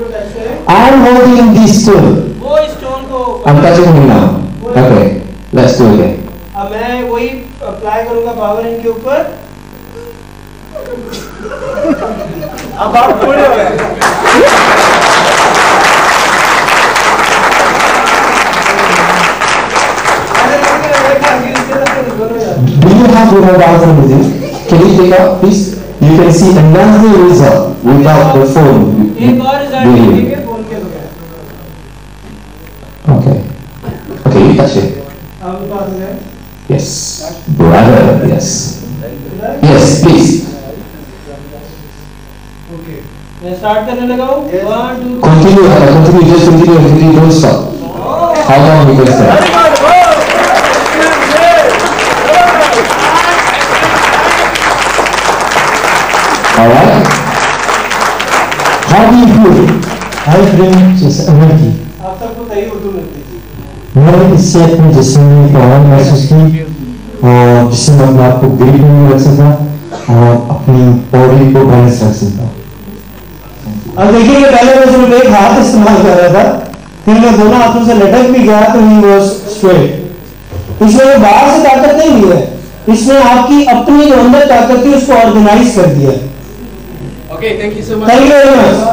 I am holding this stone. वो stone को I'm touching him now. Okay, let's do it. अब मैं वही अप्लाई करूँगा पावर इनके ऊपर अब आप पूरे हो गए Do you have your mobile with you? Can you take out, please? You can see another result without the phone. एक और रिज़ल्ट देखेंगे फ़ोन के बगैर Okay. Okay, you it. अब पास है Yes. Brother, yes. Yes, please. Okay मैं start करने लगा हूँ one two Continue, uh, continue, just continue, continue, don't. How long you can stay? Alright? How do you feel? I bring just energy. आप सबको सही उर्दू मिलती थी मैं इससे अपने जिसम में आवाज़ महसूस की और जिससे मैं अपने आप को में रख सका और अपनी बॉडी को बैलेंस रख सका अब देखिए कि पहले मैं सिर्फ़ एक हाथ इस्तेमाल कर रहा था। फिर मैं दोनों हाथों से लटक भी गया तो ही वाज स्ट्रेट इसमें वो बाहर से ताकत नहीं ली है। इसमें आपकी अपनी जो अंदर ताकत थी, उसको ऑर्गेनाइज कर दिया। Okay, thank you so much. Thank you.